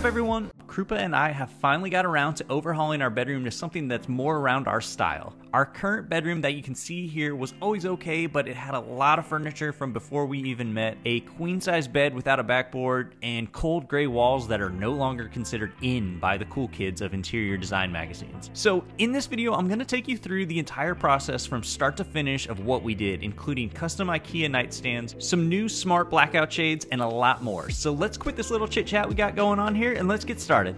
up, everyone? Krupa and I have finally got around to overhauling our bedroom to something that's more around our style. Our current bedroom that you can see here was always okay, but it had a lot of furniture from before we even met, a queen size bed without a backboard, and cold gray walls that are no longer considered in by the cool kids of interior design magazines. So, in this video, I'm going to take you through the entire process from start to finish of what we did, including custom IKEA nightstands, some new smart blackout shades, and a lot more. So, let's quit this little chit chat we got going on here and let's get started.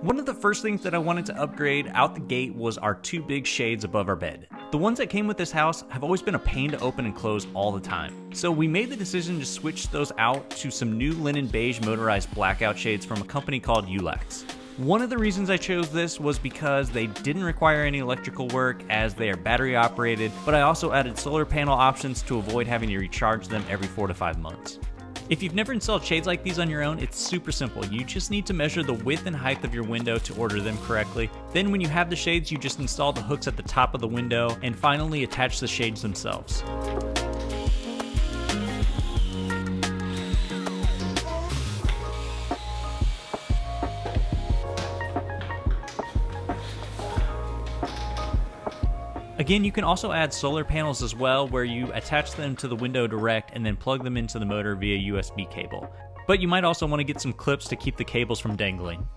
One of the first things that I wanted to upgrade out the gate was our two big shades above our bed. The ones that came with this house have always been a pain to open and close all the time. So we made the decision to switch those out to some new linen beige motorized blackout shades from a company called Yoolax. One of the reasons I chose this was because they didn't require any electrical work as they are battery operated, but I also added solar panel options to avoid having to recharge them every 4 to 5 months. If you've never installed shades like these on your own, it's super simple. You just need to measure the width and height of your window to order them correctly. Then when you have the shades, you just install the hooks at the top of the window and finally attach the shades themselves. Again, you can also add solar panels as well, where you attach them to the window direct and then plug them into the motor via USB cable. But you might also want to get some clips to keep the cables from dangling.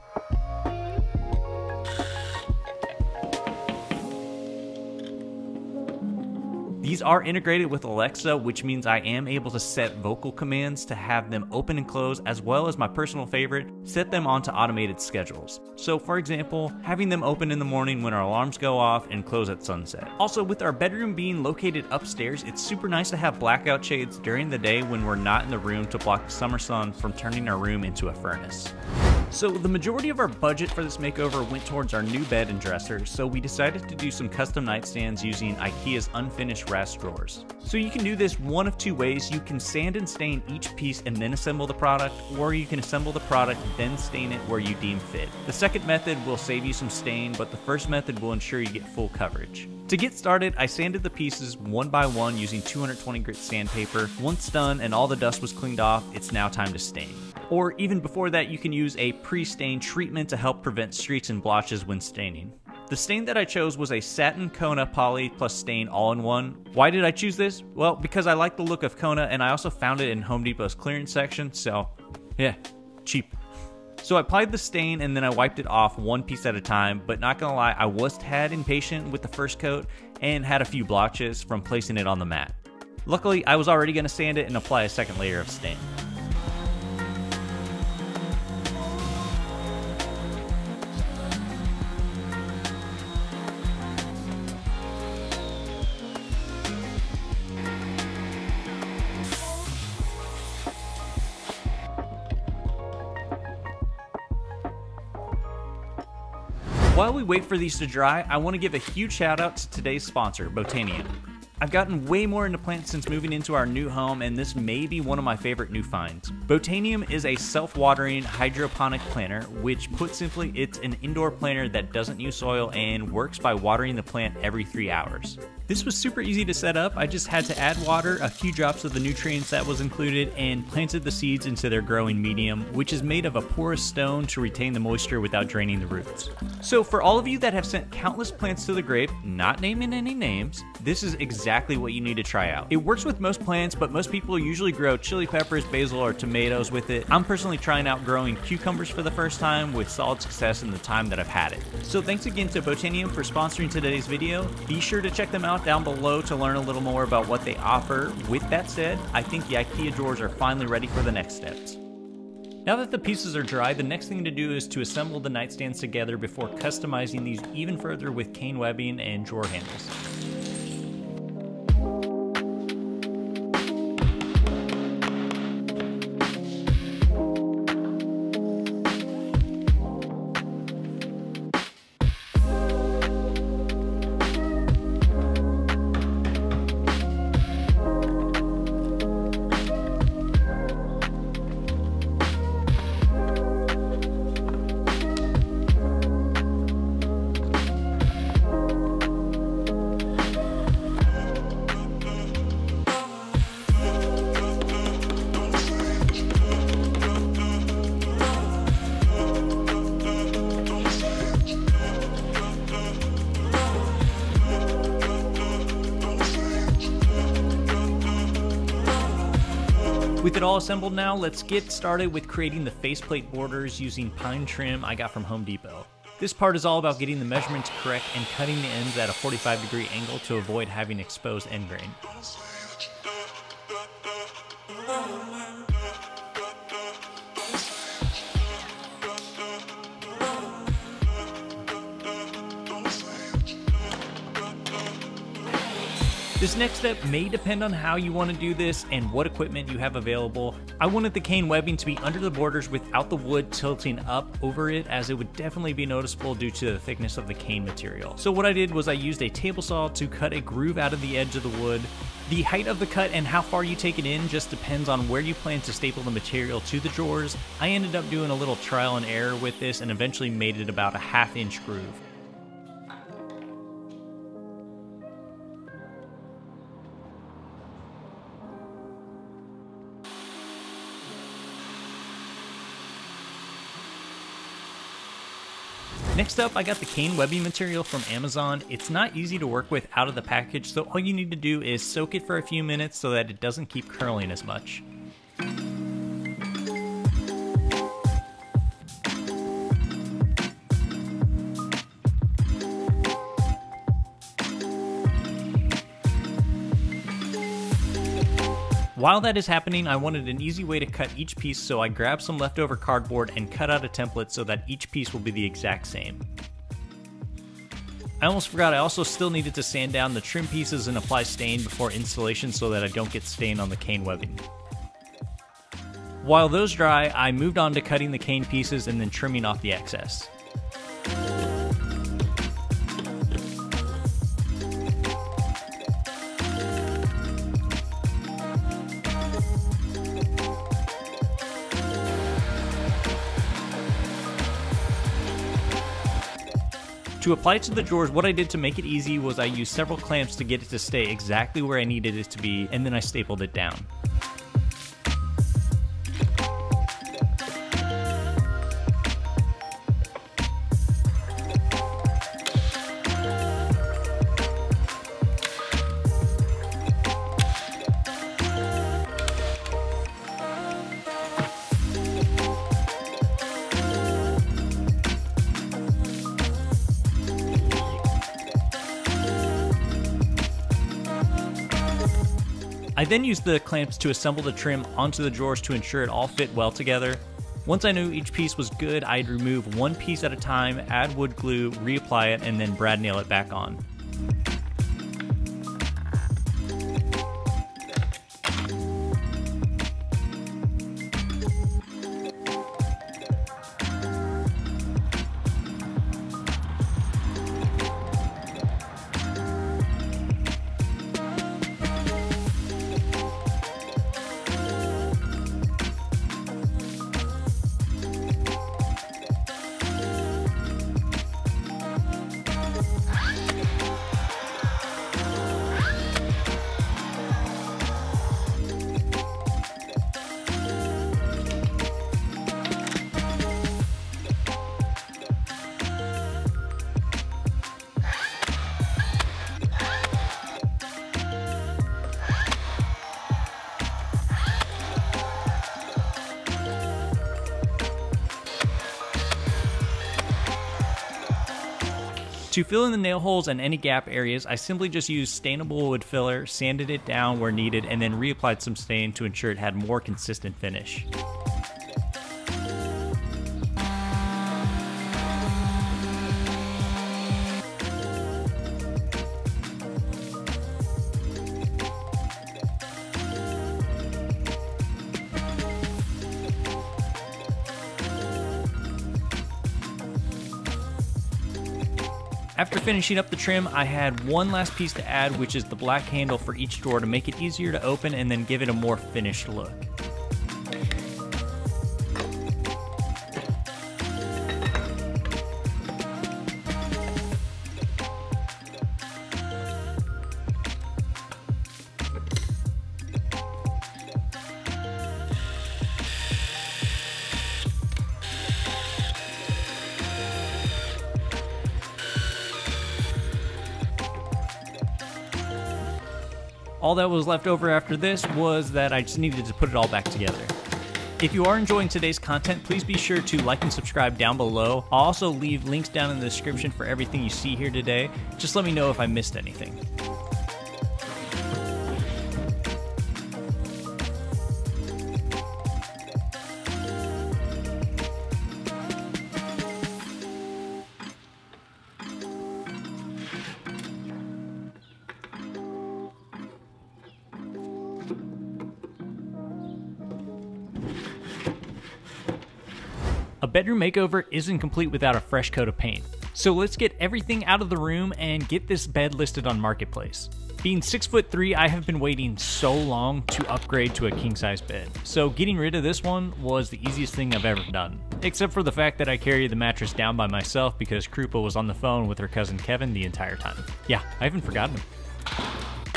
These are integrated with Alexa, which means I am able to set vocal commands to have them open and close, as well as my personal favorite, set them onto automated schedules. So, for example, having them open in the morning when our alarms go off and close at sunset. Also, with our bedroom being located upstairs, it's super nice to have blackout shades during the day when we're not in the room to block the summer sun from turning our room into a furnace. So the majority of our budget for this makeover went towards our new bed and dresser, so we decided to do some custom nightstands using IKEA's unfinished Rast drawers. So you can do this one of two ways. You can sand and stain each piece and then assemble the product, or you can assemble the product then stain it where you deem fit. The second method will save you some stain, but the first method will ensure you get full coverage. To get started, I sanded the pieces one by one using 220 grit sandpaper. Once done and all the dust was cleaned off, it's now time to stain or even before that, you can use a pre-stain treatment to help prevent streaks and blotches when staining. The stain that I chose was a satin Kona poly plus stain all in one. Why did I choose this? Well, because I like the look of Kona and I also found it in Home Depot's clearance section, so yeah, cheap. So I applied the stain and then I wiped it off one piece at a time, but not gonna lie, I was tad impatient with the first coat and had a few blotches from placing it on the mat. Luckily, I was already gonna sand it and apply a second layer of stain. While we wait for these to dry, I want to give a huge shout out to today's sponsor, Botanium. I've gotten way more into plants since moving into our new home, and this may be one of my favorite new finds. Botanium is a self watering hydroponic planter, which put simply, it's an indoor planter that doesn't use soil and works by watering the plant every three hours. This was super easy to set up. I just had to add water, a few drops of the nutrients that was included, and planted the seeds into their growing medium, which is made of a porous stone to retain the moisture without draining the roots. So, for all of you that have sent countless plants to the grape, not naming any names, this is exactly what you need to try out. It works with most plants, but most people usually grow chili peppers, basil, or tomatoes with it. I'm personally trying out growing cucumbers for the first time with solid success in the time that I've had it. So, thanks again to Botanium for sponsoring today's video. Be sure to check them out down below to learn a little more about what they offer. With that said, I think the IKEA drawers are finally ready for the next steps. Now that the pieces are dry, the next thing to do is to assemble the nightstands together before customizing these even further with cane webbing and drawer handles. With it all assembled now, let's get started with creating the faceplate borders using pine trim I got from Home Depot. This part is all about getting the measurements correct and cutting the ends at a 45 degree angle to avoid having exposed end grain. This next step may depend on how you want to do this and what equipment you have available. I wanted the cane webbing to be under the borders without the wood tilting up over it as it would definitely be noticeable due to the thickness of the cane material. So what I did was I used a table saw to cut a groove out of the edge of the wood. The height of the cut and how far you take it in just depends on where you plan to staple the material to the drawers. I ended up doing a little trial and error with this and eventually made it about a half inch groove. Up, I got the cane webbing material from Amazon. It's not easy to work with out of the package, so all you need to do is soak it for a few minutes so that it doesn't keep curling as much. While that is happening, I wanted an easy way to cut each piece, so I grabbed some leftover cardboard and cut out a template so that each piece will be the exact same. I almost forgot I also still needed to sand down the trim pieces and apply stain before installation so that I don't get stain on the cane webbing. While those dry, I moved on to cutting the cane pieces and then trimming off the excess. To apply it to the drawers, what I did to make it easy was I used several clamps to get it to stay exactly where I needed it to be, and then I stapled it down. I then used the clamps to assemble the trim onto the drawers to ensure it all fit well together. Once I knew each piece was good, I'd remove one piece at a time, add wood glue, reapply it, and then brad nail it back on. To fill in the nail holes and any gap areas, I simply just used stainable wood filler, sanded it down where needed, and then reapplied some stain to ensure it had more consistent finish. After finishing up the trim, I had one last piece to add, which is the black handle for each drawer to make it easier to open and then give it a more finished look. All that was left over after this was that I just needed to put it all back together. If you are enjoying today's content, please be sure to like and subscribe down below. I'll also leave links down in the description for everything you see here today. Just let me know if I missed anything. A bedroom makeover isn't complete without a fresh coat of paint. So let's get everything out of the room and get this bed listed on Marketplace. Being 6 foot 3, I have been waiting so long to upgrade to a king size bed. So getting rid of this one was the easiest thing I've ever done. Except for the fact that I carried the mattress down by myself because Krupa was on the phone with her cousin Kevin the entire time. Yeah, I haven't forgotten him.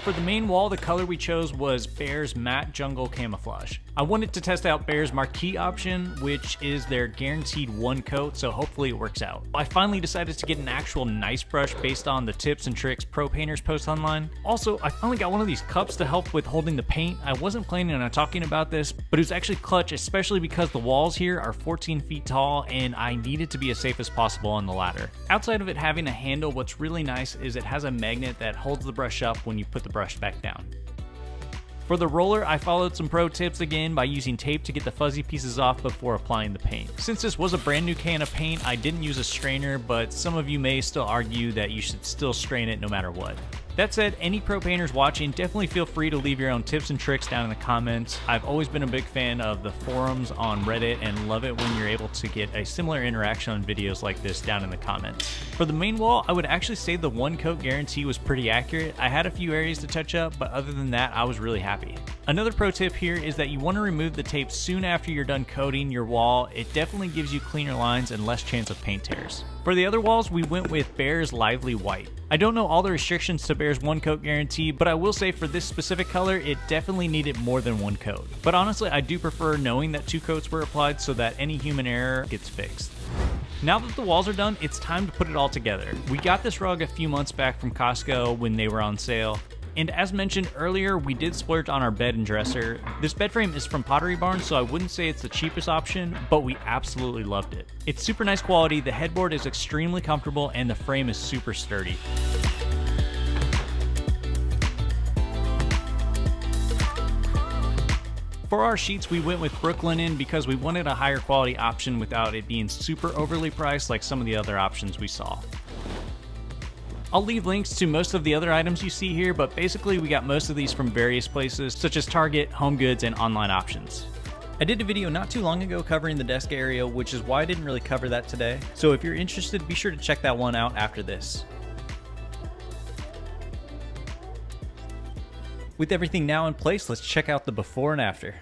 For the main wall, the color we chose was Behr's Matte Jungle Camouflage. I wanted to test out Behr's Marquee option, which is their guaranteed one coat, so hopefully it works out. I finally decided to get an actual nice brush based on the tips and tricks pro painters post online. Also, I finally got one of these cups to help with holding the paint. I wasn't planning on talking about this, but it was actually clutch, especially because the walls here are 14 feet tall and I needed to be as safe as possible on the ladder. Outside of it having a handle, what's really nice is it has a magnet that holds the brush up when you put the brush back down. For the roller, I followed some pro tips again by using tape to get the fuzzy pieces off before applying the paint. Since this was a brand new can of paint, I didn't use a strainer, but some of you may still argue that you should still strain it no matter what. That said, any pro painters watching, definitely feel free to leave your own tips and tricks down in the comments. I've always been a big fan of the forums on Reddit and love it when you're able to get a similar interaction on videos like this down in the comments. For the main wall, I would actually say the one coat guarantee was pretty accurate. I had a few areas to touch up, but other than that, I was really happy. Another pro tip here is that you want to remove the tape soon after you're done coating your wall. It definitely gives you cleaner lines and less chance of paint tears. For the other walls, we went with Behr's Lively White. I don't know all the restrictions to Behr's one coat guarantee, but I will say for this specific color, it definitely needed more than one coat. But honestly, I do prefer knowing that two coats were applied so that any human error gets fixed. Now that the walls are done, it's time to put it all together. We got this rug a few months back from Costco when they were on sale, and as mentioned earlier, we did splurge on our bed and dresser. This bed frame is from Pottery Barn, so I wouldn't say it's the cheapest option, but we absolutely loved it. It's super nice quality, the headboard is extremely comfortable, and the frame is super sturdy. For our sheets, we went with Brooklinen because we wanted a higher quality option without it being super overly priced like some of the other options we saw. I'll leave links to most of the other items you see here, but basically we got most of these from various places, such as Target, Home Goods, and online options. I did a video not too long ago covering the desk area, which is why I didn't really cover that today. So if you're interested, be sure to check that one out after this. With everything now in place, let's check out the before and after.